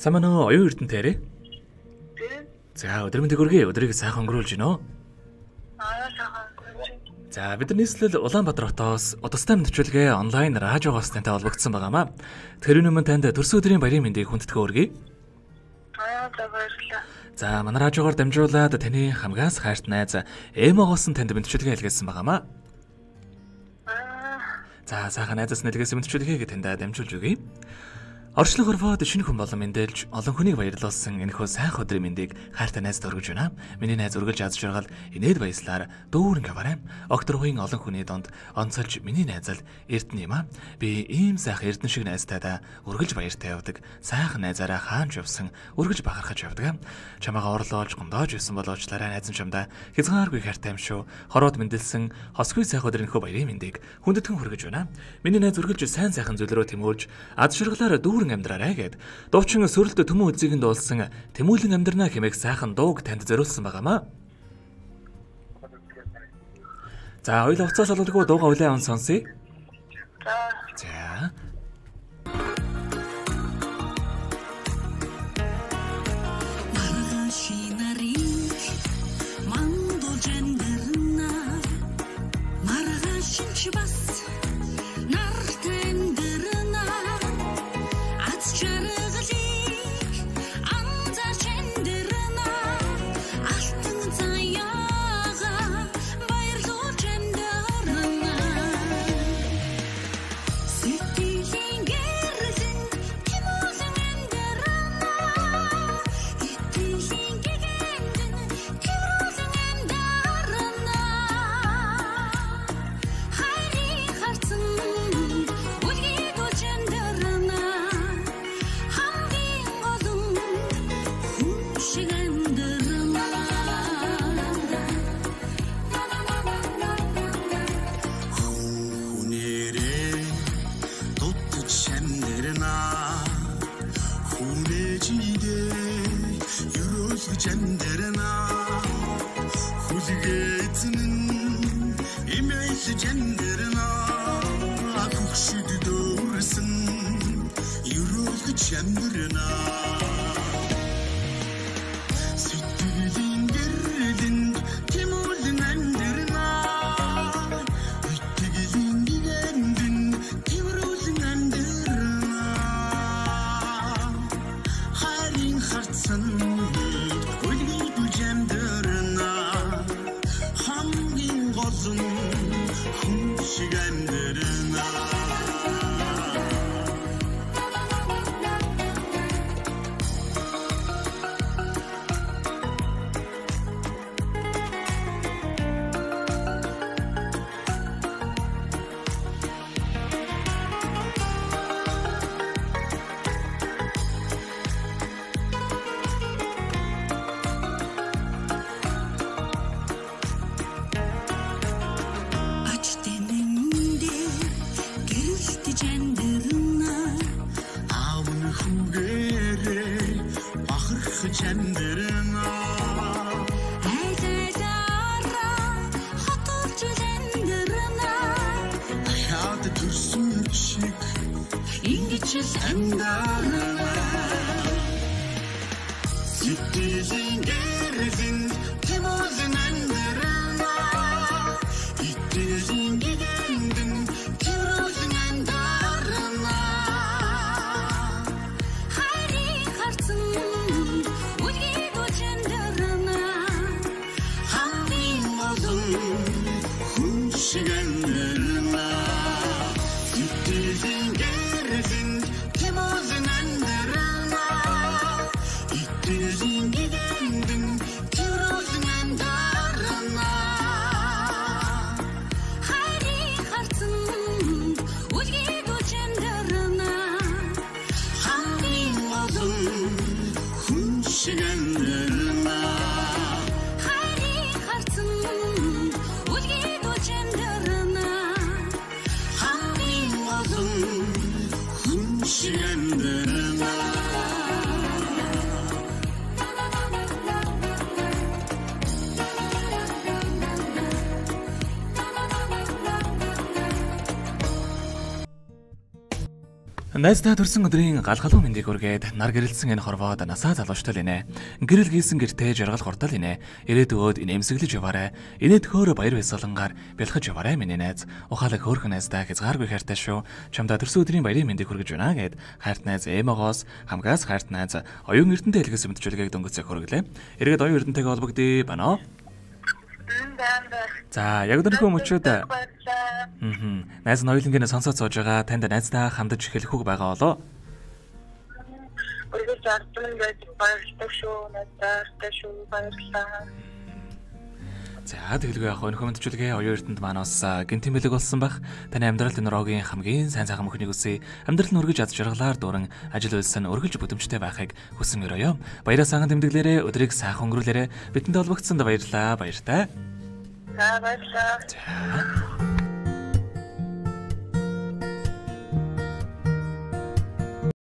Самаа нөө оюун эрдэнтээрээ. За өдөр мэнд хүргэе. Өдрийг сайхан өнгөрүүлж гинөө. За бид нар нийслэл Улаанбаатар хотоос удастай мэдчилгээ онлайн радиогоос тантай холбогдсон байгаамаа. Тэр өмнө танд төрсөн өдрийн баярын мэндийг хүндэтгэн. Аа за манай радиогоор дамжуулаад таны хамгаас хайрт найз Эмогоос танд мэдчилгээ илгээсэн байгаамаа. Аа За сайхан найзаас нэлгээс мэдчилгээг танд дамжуулж өгье. Орчлон хорвоод шинэ хүн болон мэндэлж олон хүнийг баярлуулсан энэхүү сайхан өдрийн мэндийг хайртай найз дөргөж байна. Миний найз үргэлж аз жаргал инээд баяслаар дүүрэн гаварай. Окторгийн олон хүний донд онцолж миний найзал эрдэнэ юм аа. Би ийм сайхан эрдэнэ шиг найзтайдаа үргэлж баяртай явдаг. Сайхан найзаараа хаанч явсан үргэлж бахархаж явдаг. Чамаага орлоолж гондоож исэн болоочлаараа найзан чамдаа хязгааргүй хайртай юм шүү. Хороод мэндэлсэн хосгүй сайхан өдрийн хөө баярын мэндийг хүндэтгэн хүргэж байна. Миний найз үргэлж сайн сайхан зүйлрөө тэмүүлж аз жаргалаараа дүүрэн амьдраарай гэд дуучин сөрөлтө төмөн үзигэнд дуулсан тэмүүлэн амьдрнаа хэмээх сайхан дууг танд зориулсан байгаамаа. За хоёул уцаас олдгоо дууга үлээ он сонсъё. за За. चंदरना खुद गेतन इमेज चंदरना कुक्षुद doğursun yürüldü çemberine Sütlü Хамгийн гол нь хүн шиг Аав нь хүүгээрээ бахархаж амьдрна Айл айлаараа хотолж амьдрна Найздаа төрсэн өдрийн гал халуун мэндийг үргээд нар гэрэлсэн энэ хорвоод насаа залуучтал инэ. Гэрэл гийсэн гэртээ жаргал хурдал инэ. Ирээдүйд инээмсэглэж яваарэ. Инээд хөөрө баяр баясгалангаар бэлхэж яваарэ миний найз. Ухаалаг хөөрхөн найздаа хязгааргүй хайртай шүү. Чамдаа төрсөн өдрийн баярын мэндийг хүргэж байна гэд хайрт найз Эмогоос хамгаас хайрт найз оюун эрдэнтэй хэлгээс мэдчилгээг дөнгөцөө хүргэлээ. Эргээд оюун эрдэнтэйгээ холбогдъё байна. За яг мөчөөд Баярлалаа. Мм. Найз нь хоёулангийн сонсоод сууж байгаа танд найздаа хандаж хэлэх үг байгаа болоо. Үргэлж ардсан байж баярлалаа шүү. Надад шүү. Баярлалаа. За тэгэлгүй яг өнөхөө мэдчилгээ оюун эрдэнэт маань бас а, гинтэн бэлэг болсон бах. Таны амьдралд энэ рогийн хамгийн сайн сайхан мөхнийг үсэ. Амьдрал нь өргөж ад жаргалаар дуран ажил үйлсэн өргөж бүдэмжтэй байхыг хүсэн өрөөё. Баяраа сайхан тэмдэглээрээ өдрийг сайхан өнгөрүүлээрээ бидэнд олбогдсонд баярлалаа. Баяртай. Ciao, bye, ciao.